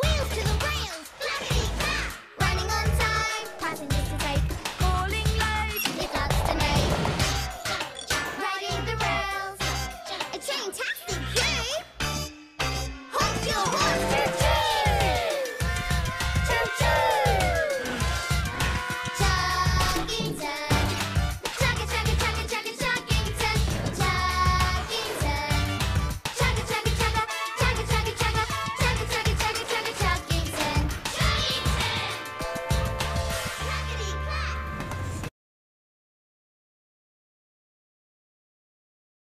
Wheels to the right.